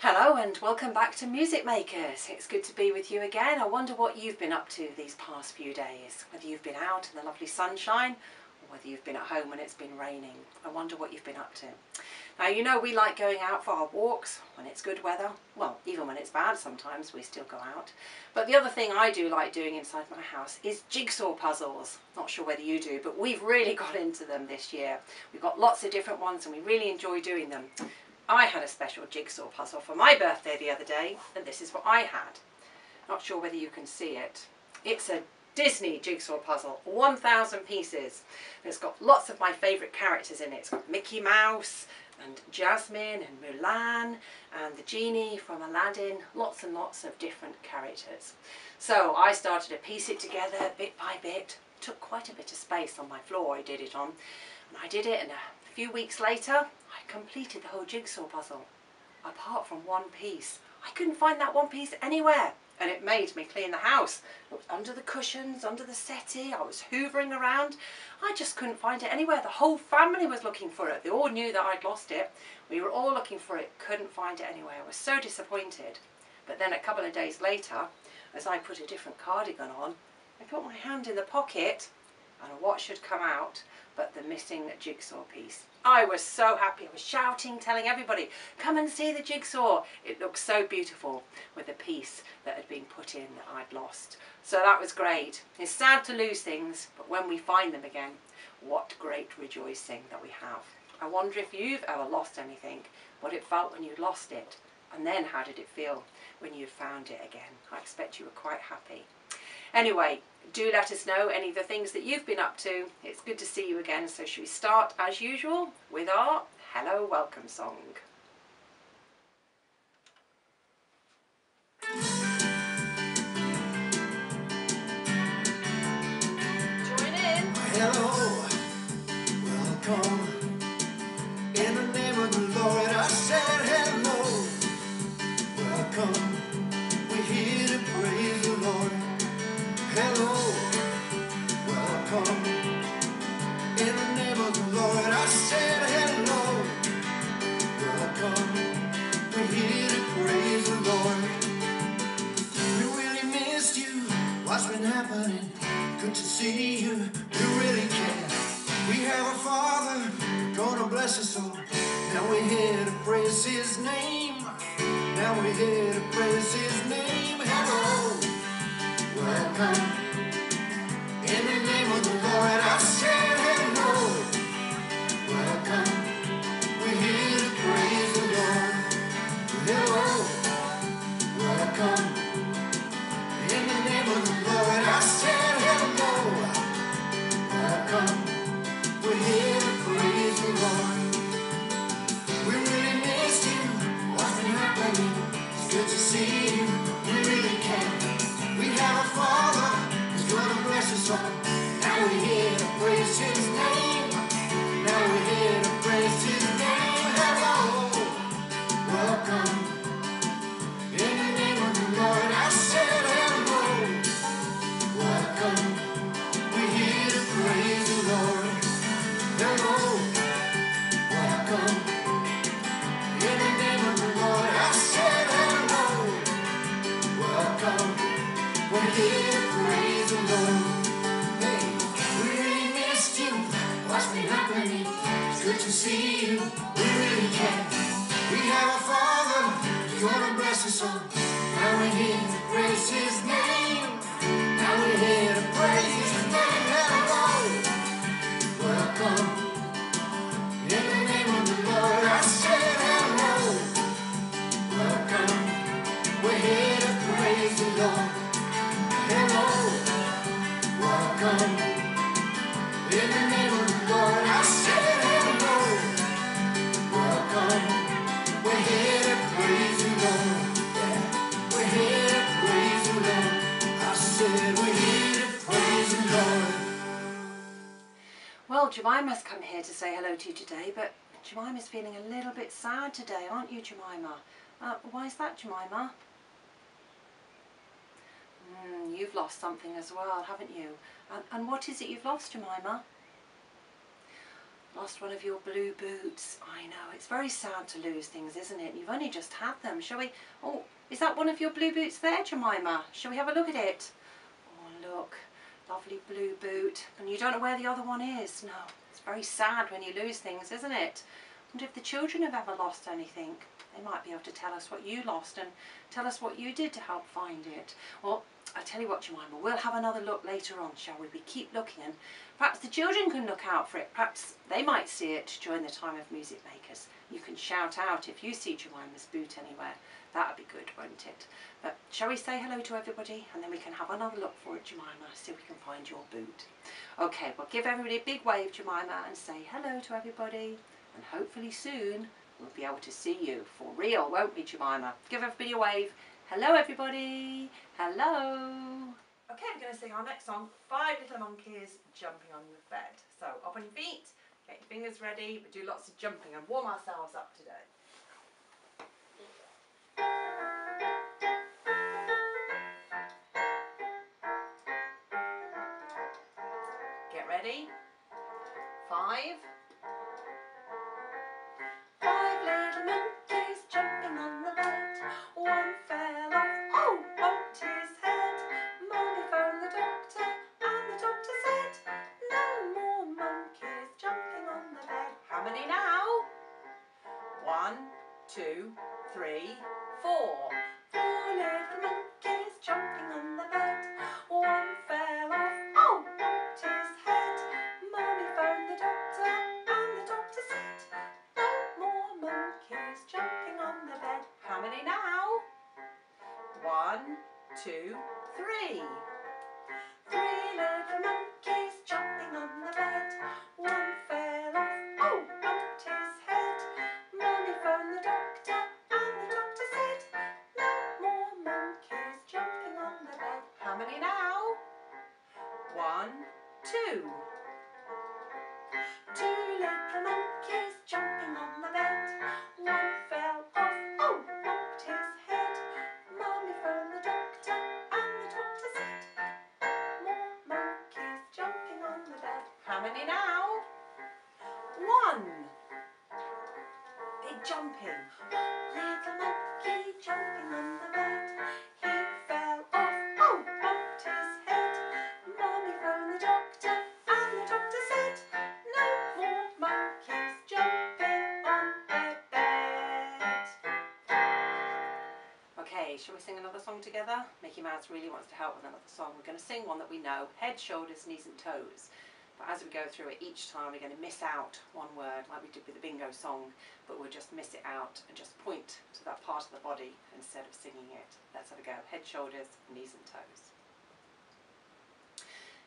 Hello and welcome back to Music Makers. It's good to be with you again. I wonder what you've been up to these past few days. Whether you've been out in the lovely sunshine or whether you've been at home when it's been raining. I wonder what you've been up to. Now you know we like going out for our walks when it's good weather. Well, even when it's bad sometimes we still go out. But the other thing I do like doing inside my house is jigsaw puzzles. Not sure whether you do, but we've really got into them this year. We've got lots of different ones and we really enjoy doing them. I had a special jigsaw puzzle for my birthday the other day, and this is what I had. Not sure whether you can see it. It's a Disney jigsaw puzzle, 1,000 pieces. it's got lots of my favourite characters in it. It's got Mickey Mouse and Jasmine and Mulan and the genie from Aladdin, lots and lots of different characters. So I started to piece it together bit by bit. Took quite a bit of space on my floor I did it on. And I did it and a few weeks later completed the whole jigsaw puzzle, apart from one piece. I couldn't find that one piece anywhere and it made me clean the house. Was under the cushions, under the settee, I was hoovering around. I just couldn't find it anywhere. The whole family was looking for it. They all knew that I'd lost it. We were all looking for it, couldn't find it anywhere. I was so disappointed. But then a couple of days later, as I put a different cardigan on, I put my hand in the pocket and what should come out but the missing jigsaw piece. I was so happy. I was shouting, telling everybody, come and see the jigsaw. It looks so beautiful with the piece that had been put in that I'd lost. So that was great. It's sad to lose things, but when we find them again, what great rejoicing that we have. I wonder if you've ever lost anything, what it felt when you lost it, and then how did it feel when you found it again. I expect you were quite happy. Anyway, do let us know any of the things that you've been up to. It's good to see you again. So should we start as usual with our Hello Welcome song. Here to say hello to you today, but Jemima's feeling a little bit sad today, aren't you, Jemima? Uh, why is that, Jemima? Mm, you've lost something as well, haven't you? And, and what is it you've lost, Jemima? Lost one of your blue boots. I know, it's very sad to lose things, isn't it? You've only just had them. Shall we? Oh, is that one of your blue boots there, Jemima? Shall we have a look at it? Oh, look. Lovely blue boot. And you don't know where the other one is. No, very sad when you lose things, isn't it? wonder if the children have ever lost anything. They might be able to tell us what you lost and tell us what you did to help find it. Well, I tell you what, Jemima, we'll have another look later on, shall we? We keep looking and perhaps the children can look out for it. Perhaps they might see it during the time of Music Makers. You can shout out if you see Jemima's boot anywhere. That would be good, won't it? But shall we say hello to everybody and then we can have another look for it, Jemima, see if we can find your boot. Okay, well give everybody a big wave, Jemima, and say hello to everybody. And hopefully soon we'll be able to see you for real, won't we, Jemima? Give everybody a wave. Hello, everybody. Hello. Okay, we're going to sing our next song, Five Little Monkeys Jumping on the Bed. So, up on your feet, get your fingers ready. We do lots of jumping and warm ourselves up today. Get ready. Five. Five little monkeys jumping on the bed. One fell off, oh, bumped his head. Mommy phoned the doctor, and the doctor said, No more monkeys jumping on the bed. How many now? One, two, three, four. How many now? One. Big jumping. Little monkey jumping on the bed. He fell off, oh, bumped his head. Mommy phoned the doctor, and the doctor said, No more monkeys jumping on the bed. Okay, shall we sing another song together? Mickey Mouse really wants to help with another song. We're going to sing one that we know head, shoulders, knees, and toes. But as we go through it each time, we're going to miss out one word, like we did with the bingo song, but we'll just miss it out and just point to that part of the body instead of singing it. Let's have a go. Head, shoulders, knees, and toes.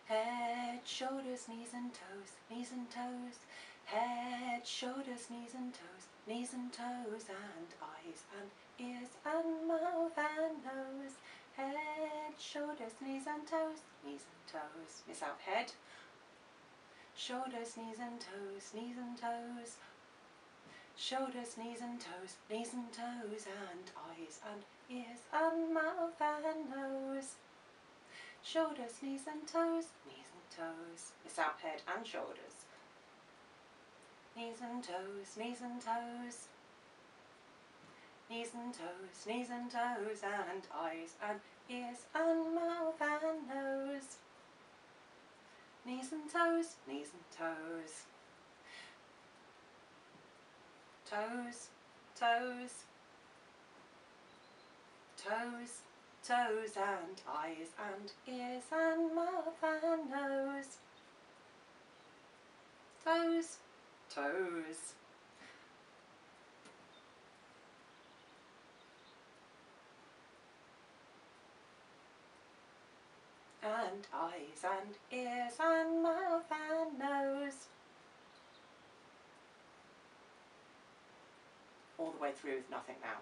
Head, shoulders, knees and toes, knees and toes. Head, shoulders, knees and toes, knees and toes, and eyes and ears and mouth and nose. Head, shoulders, knees and toes, knees and toes. Miss out head. Shoulders, knees and toes, knees and toes. Shoulders, knees and toes, knees and toes, and eyes and ears and mouth and nose. Shoulders, knees and toes, knees and toes. Miss out head and shoulders. Knees and toes, knees and toes. Knees and toes, knees and toes, and eyes and ears and mouth and nose. Knees and toes, knees and toes. Toes, toes. Toes, toes and eyes and ears and mouth and nose. Toes, toes. And eyes and ears and mouth and nose. All the way through with nothing now.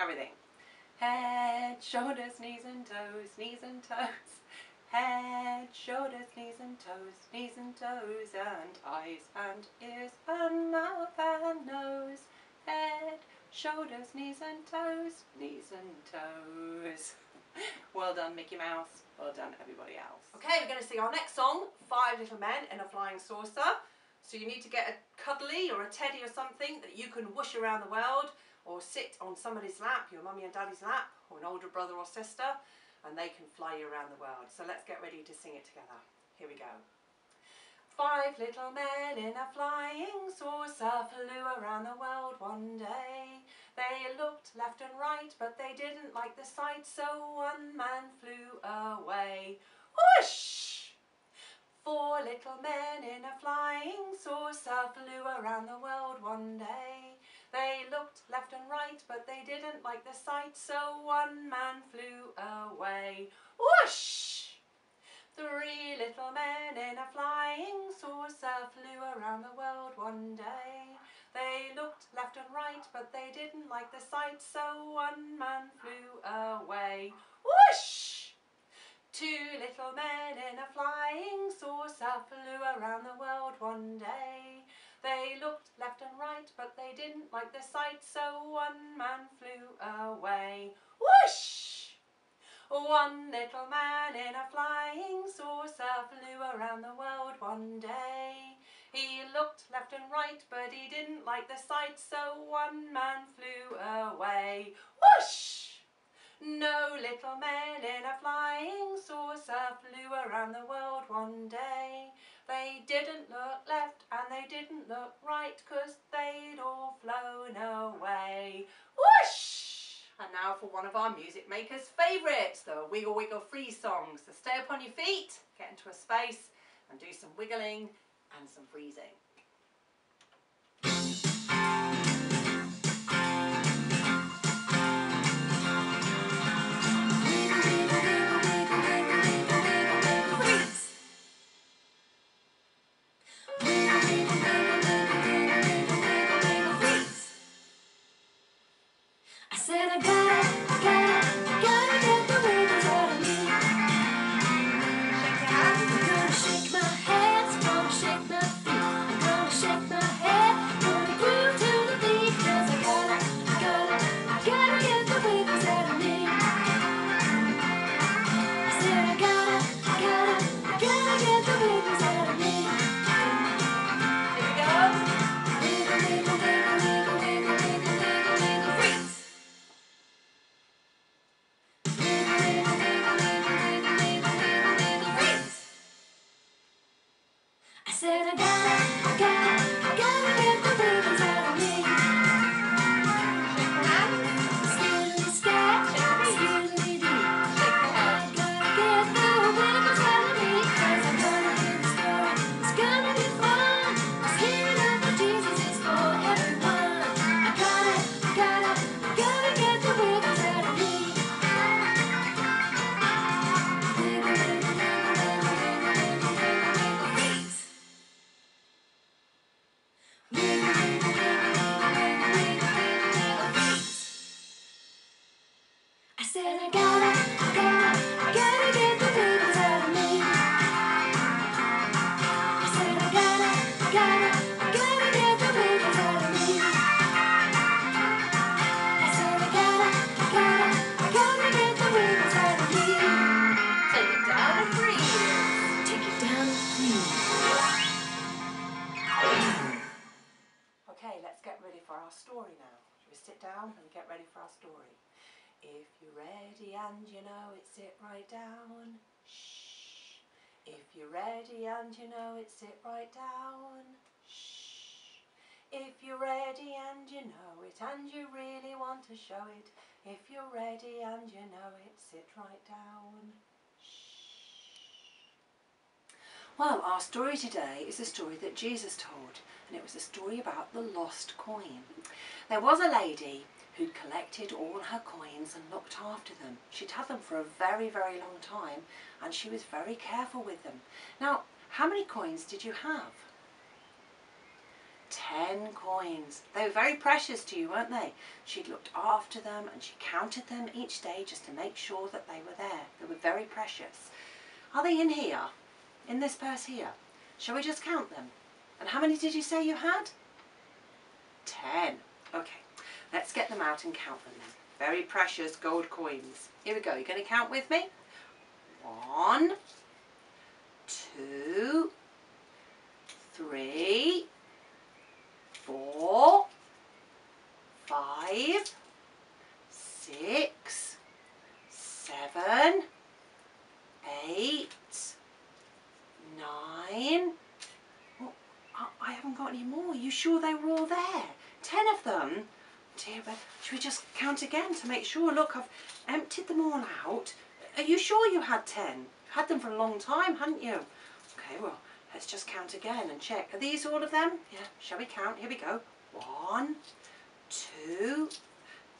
Everything. Head, shoulders, knees and toes, knees and toes. head, shoulders, knees and toes, knees and toes, and eyes and ears and mouth and nose, head, shoulders, knees and toes, knees and toes. well done, Mickey Mouse. Well done, everybody else. Okay, we're going to sing our next song, Five Little Men in a Flying Saucer. So you need to get a cuddly or a teddy or something that you can whoosh around the world or sit on somebody's lap, your mummy and daddy's lap, or an older brother or sister, and they can fly you around the world. So let's get ready to sing it together. Here we go. Five little men in a flying saucer flew around the world one day. They looked left and right, but they didn't like the sight, so one man flew away. Whoosh! Four little men in a flying saucer flew around the world one day. They looked left and right, but they didn't like the sight, so one man flew away. Whoosh! Three little men in a flying saucer flew around the world one day. They looked left and right, but they didn't like the sight, so one man flew away. Whoosh! Two little men in a flying saucer flew around the world one day. They looked left and right, but they didn't like the sight, so one man flew away. Whoosh! One little man in a flying saucer flew around the world one day. He looked left and right, but he didn't like the sight, so one man flew away. Whoosh! No little men in a flying saucer flew around the world one day. They didn't look left and they didn't look right, cause they'd all flown away. Whoosh! And now for one of our music makers' favourites, the Wiggle Wiggle Freeze songs. So stay up on your feet, get into a space, and do some wiggling and some freezing. Ready and you know it, sit right down. Shh. If you're ready and you know it and you really want to show it. If you're ready and you know it, sit right down. Shh. Well, our story today is a story that Jesus told, and it was a story about the lost coin. There was a lady who'd collected all her coins and looked after them. She'd had them for a very, very long time, and she was very careful with them. Now, how many coins did you have? Ten coins. They were very precious to you, weren't they? She'd looked after them and she counted them each day just to make sure that they were there. They were very precious. Are they in here? In this purse here? Shall we just count them? And how many did you say you had? Ten. Okay, let's get them out and count them then. Very precious gold coins. Here we go. You're going to count with me? One, two, three, four, five, six, seven, eight, nine. Oh, I- I haven't got any more. You sure they were all there? Ten of them? Dear, but should we just count again to make sure? Look, I've emptied them all out. Are you sure you had ten? You've had them for a long time, hadn't you? Okay, well, let's just count again and check. Are these all of them? Yeah, shall we count? Here we go. One, two,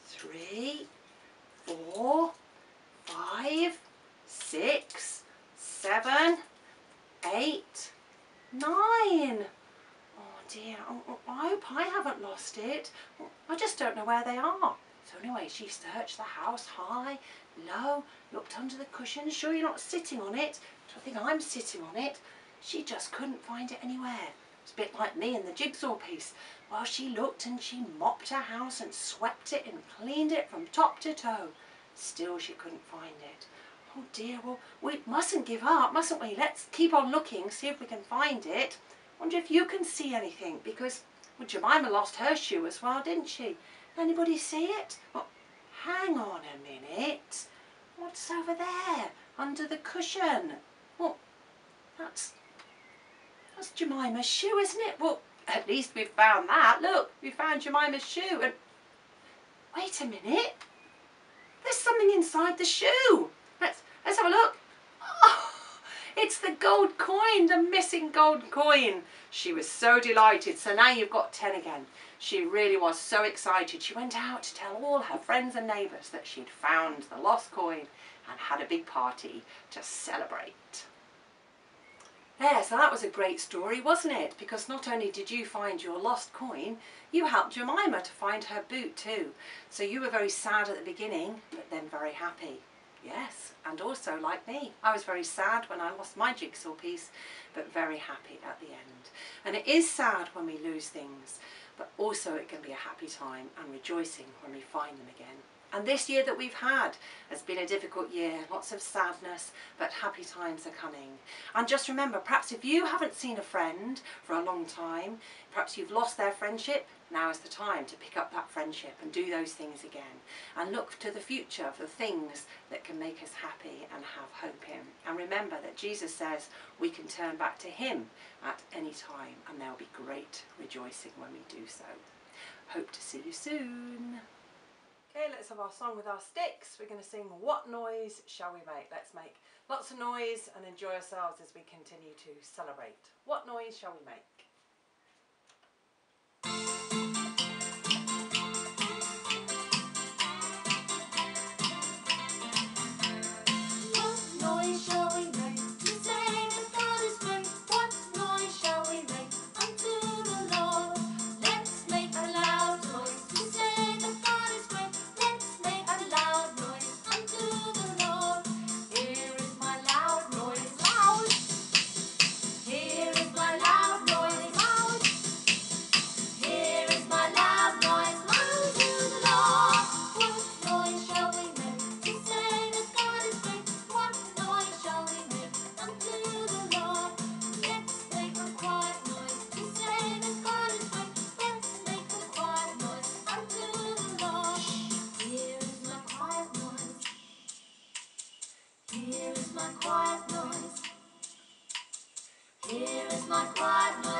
three, four, five, six, seven, eight, nine. Oh dear, oh, oh, I hope I haven't lost it. Oh, I just don't know where they are. So anyway, she searched the house high, low, looked under the cushions. Sure you're not sitting on it? I think I'm sitting on it. She just couldn't find it anywhere. It's a bit like me and the jigsaw piece. Well, she looked and she mopped her house and swept it and cleaned it from top to toe. Still she couldn't find it. Oh dear, well, we mustn't give up, mustn't we? Let's keep on looking, see if we can find it. Wonder if you can see anything, because well, Jemima lost her shoe as well, didn't she? Anybody see it? Well, hang on a minute. What's over there, under the cushion? Well, that's, that's Jemima's shoe, isn't it? Well, at least we've found that. Look, we found Jemima's shoe. And wait a minute. There's something inside the shoe. Let's let's have a look. Oh, it's the gold coin, the missing gold coin. She was so delighted. So now you've got 10 again. She really was so excited. She went out to tell all her friends and neighbours that she'd found the lost coin and had a big party to celebrate. There, so that was a great story, wasn't it? Because not only did you find your lost coin, you helped Jemima to find her boot too. So you were very sad at the beginning, but then very happy. Yes, and also like me, I was very sad when I lost my jigsaw piece, but very happy at the end. And it is sad when we lose things, but also it can be a happy time and rejoicing when we find them again. And this year that we've had has been a difficult year, lots of sadness, but happy times are coming. And just remember, perhaps if you haven't seen a friend for a long time, perhaps you've lost their friendship, now is the time to pick up that friendship and do those things again. And look to the future for things that can make us happy and have hope in. And remember that Jesus says we can turn back to Him at any time, and there'll be great rejoicing when we do so. Hope to see you soon. Okay, let's have our song with our sticks. We're going to sing What Noise Shall We Make? Let's make lots of noise and enjoy ourselves as we continue to celebrate. What noise shall we make? My quiet noise. Here is my quiet noise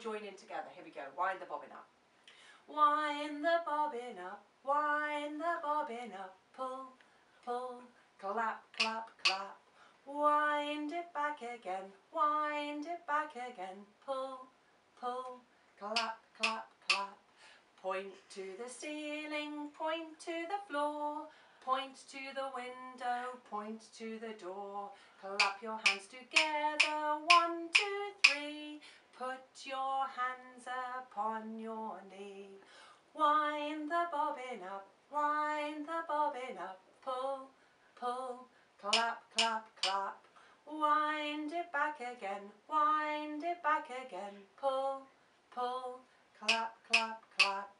join in together. Here we go. Wind the bobbin up. Wind the bobbin up, wind the bobbin up, pull, pull, clap, clap, clap. Wind it back again, wind it back again, pull, pull, clap, clap, clap. Point to the ceiling, point to the floor, point to the window, point to the door. Clap your hands together, one, two, three. Put your hands upon your knee. Wind the bobbin up, wind the bobbin up, pull, pull, clap, clap, clap. Wind it back again, wind it back again, pull, pull, clap, clap, clap.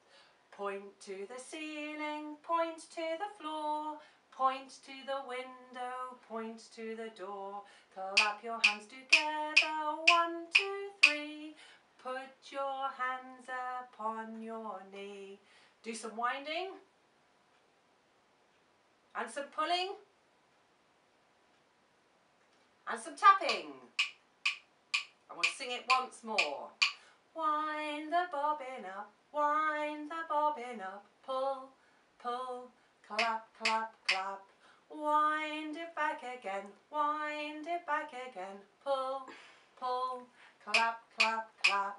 Point to the ceiling, point to the floor, point to the window, point to the door. Clap your hands together, one, two, three. Put your hands upon your knee. Do some winding and some pulling and some tapping. And we'll sing it once more. Wind the bobbin up, wind the bobbin up, pull, pull, clap, clap, clap. Wind it back again, wind it back again, pull, pull, clap, clap, clap.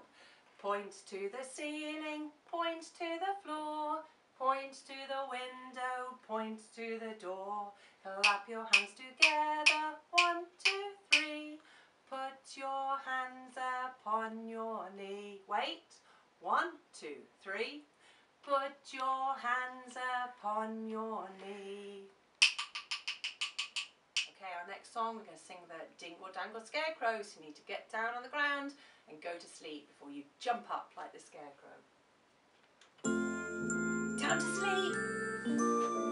Point to the ceiling, point to the floor, point to the window, point to the door. Clap your hands together, one, two, three. Put your hands upon your knee. Wait, one, two, three. Put your hands upon your knee. Okay, our next song, we're going to sing the Dingle Dangle Scarecrow. So you need to get down on the ground and go to sleep before you jump up like the scarecrow. Down to sleep.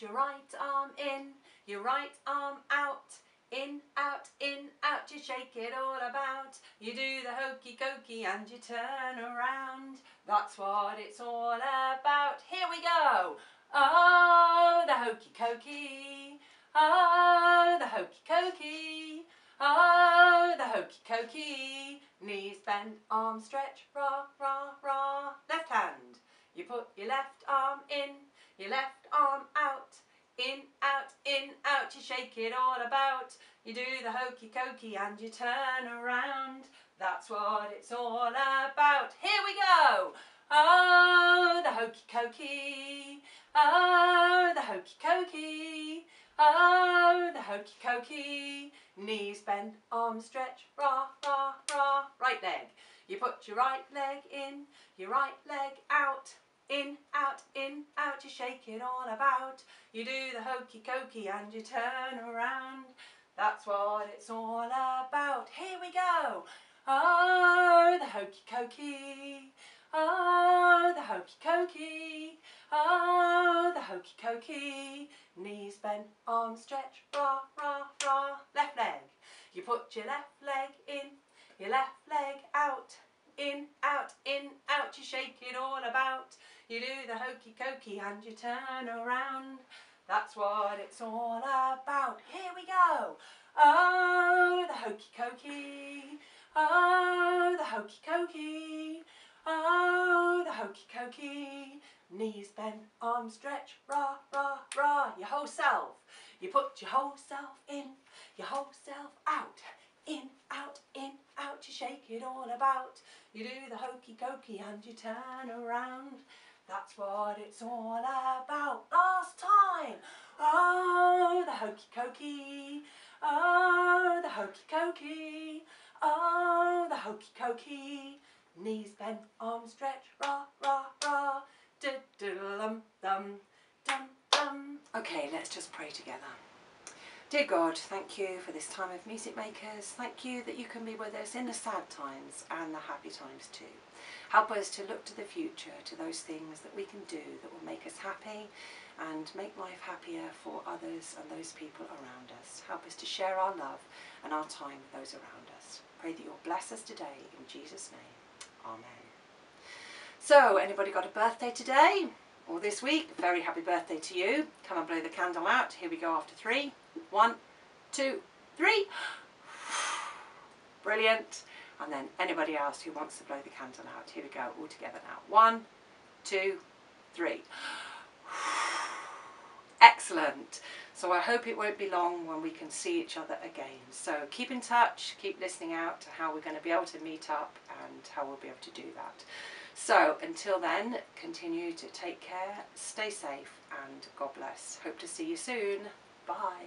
Your right arm in, your right arm out, in, out, in, out, you shake it all about. You do the hokey cokey and you turn around. That's what it's all about. Here we go. Oh, the hokey cokey. Oh, the hokey cokey. Oh, the hokey cokey. Knees bend, arms stretch, rah, rah, rah. Left hand. You put your left arm in, your left arm out. In, out, in, out, you shake it all about. You do the hokey cokey and you turn around. That's what it's all about. Here we go. Oh, the hokey cokey. Oh, the hokey cokey. Oh, the hokey cokey. Knees bent, arms stretch, rah, rah, rah. Right leg. You put your right leg in, your right leg out. In, out, in, out, you shake it all about. You do the hokey cokey and you turn around. That's what it's all about. Here we go. Oh, the hokey cokey. Oh, the hokey cokey. Oh, the hokey cokey. Knees bent, arms stretch, rah, rah, rah. Left leg. You put your left leg in, your left leg out. In, out, in, out, you shake it all about. You do the hokey cokey and you turn around. That's what it's all about. Here we go. Oh, the hokey cokey. Oh, the hokey cokey. Oh, the hokey cokey. Knees bent, arms stretch, rah, rah, rah. Your whole self. You put your whole self in, your whole self out. In, out, in, out, you shake it all about. You do the hokey cokey and you turn around. That's what it's all about. Last time. Oh, the hokey cokey. Oh, the hokey cokey. Oh, the hokey cokey. Knees bent, arms stretch, rah, rah, rah. Diddle-dum, dum, dum, dum. Okay, let's just pray together. Dear God, thank you for this time of music makers. Thank you that you can be with us in the sad times and the happy times too. Help us to look to the future, to those things that we can do that will make us happy and make life happier for others and those people around us. Help us to share our love and our time with those around us. Pray that you'll bless us today in Jesus' name. Amen. So, anybody got a birthday today or this week? Very happy birthday to you. Come and blow the candle out. Here we go after three. One, two, three. Brilliant. And then anybody else who wants to blow the candle out. Here we go, all together now. One, two, three. Excellent. So I hope it won't be long when we can see each other again. So keep in touch, keep listening out to how we're going to be able to meet up and how we'll be able to do that. So until then, continue to take care, stay safe, and God bless. Hope to see you soon. Bye.